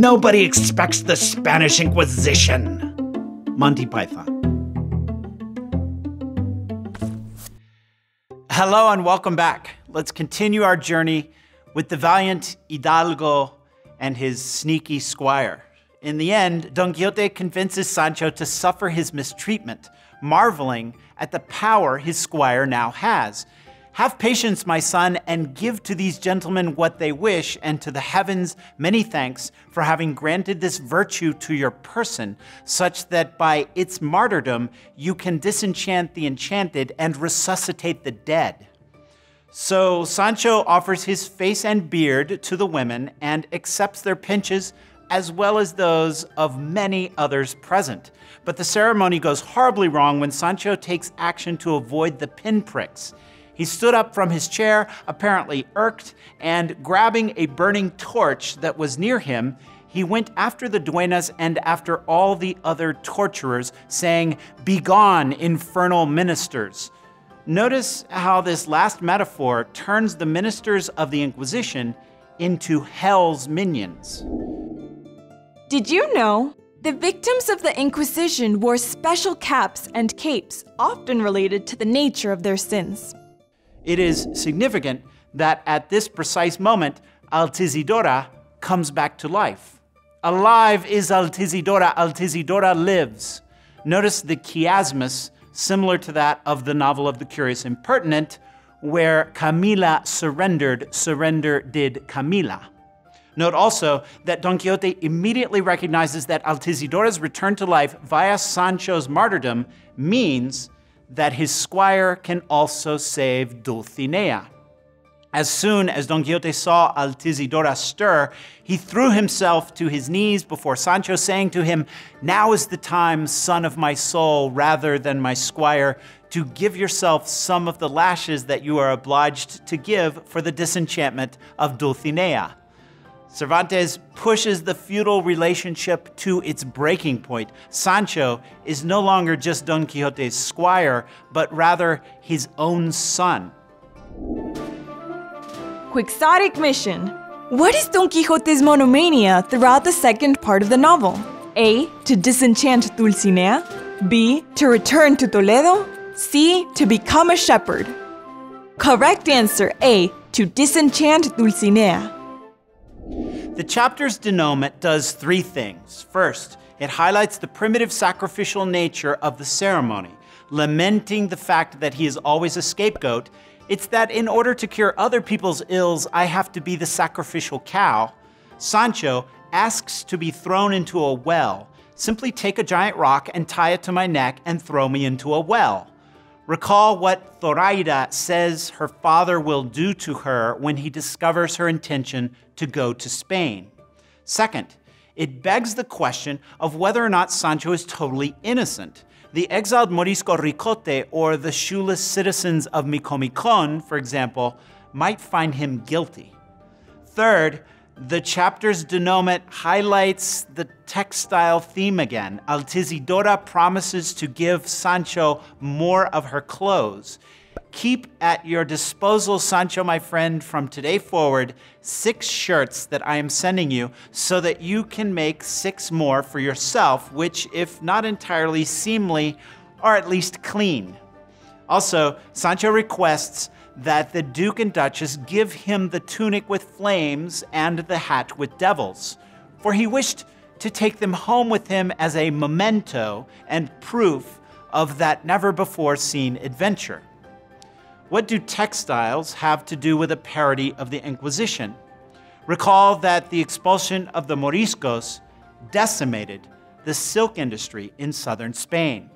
Nobody expects the Spanish Inquisition. Monty Python. Hello and welcome back. Let's continue our journey with the valiant Hidalgo and his sneaky squire. In the end, Don Quixote convinces Sancho to suffer his mistreatment, marveling at the power his squire now has. Have patience, my son, and give to these gentlemen what they wish, and to the heavens many thanks for having granted this virtue to your person, such that by its martyrdom you can disenchant the enchanted and resuscitate the dead. So Sancho offers his face and beard to the women and accepts their pinches as well as those of many others present. But the ceremony goes horribly wrong when Sancho takes action to avoid the pinpricks. He stood up from his chair, apparently irked, and grabbing a burning torch that was near him, he went after the duenas and after all the other torturers, saying, Begone, infernal ministers! Notice how this last metaphor turns the ministers of the Inquisition into hell's minions. Did you know? The victims of the Inquisition wore special caps and capes, often related to the nature of their sins. It is significant that at this precise moment, Altisidora comes back to life. Alive is Altisidora, Altisidora lives. Notice the chiasmus similar to that of the novel of the Curious Impertinent, where Camila surrendered, surrender did Camila. Note also that Don Quixote immediately recognizes that Altisidora's return to life via Sancho's martyrdom means that his squire can also save Dulcinea. As soon as Don Quixote saw Altisidora stir, he threw himself to his knees before Sancho, saying to him, Now is the time, son of my soul, rather than my squire, to give yourself some of the lashes that you are obliged to give for the disenchantment of Dulcinea. Cervantes pushes the feudal relationship to its breaking point. Sancho is no longer just Don Quixote's squire, but rather his own son. Quixotic mission. What is Don Quixote's monomania throughout the second part of the novel? A. To disenchant Dulcinea. B. To return to Toledo. C. To become a shepherd. Correct answer A. To disenchant Dulcinea. The chapter's denouement does three things. First, it highlights the primitive sacrificial nature of the ceremony, lamenting the fact that he is always a scapegoat it's that in order to cure other people's ills, I have to be the sacrificial cow. Sancho asks to be thrown into a well. Simply take a giant rock and tie it to my neck and throw me into a well. Recall what Zoraida says her father will do to her when he discovers her intention to go to Spain. Second, it begs the question of whether or not Sancho is totally innocent. The exiled Morisco Ricote or the shoeless citizens of Micomicon, for example, might find him guilty. Third, the chapter's denouement highlights the textile theme again. Altisidora promises to give Sancho more of her clothes. Keep at your disposal, Sancho, my friend, from today forward, six shirts that I am sending you so that you can make six more for yourself, which, if not entirely seemly, are at least clean. Also, Sancho requests that the Duke and Duchess give him the tunic with flames and the hat with devils, for he wished to take them home with him as a memento and proof of that never before seen adventure. What do textiles have to do with a parody of the Inquisition? Recall that the expulsion of the Moriscos decimated the silk industry in southern Spain.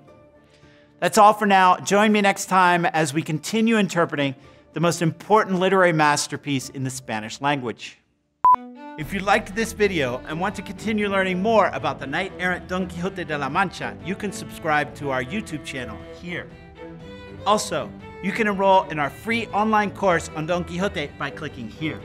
That's all for now. Join me next time as we continue interpreting the most important literary masterpiece in the Spanish language. If you liked this video and want to continue learning more about the knight-errant Don Quixote de la Mancha, you can subscribe to our YouTube channel here. Also, you can enroll in our free online course on Don Quixote by clicking here.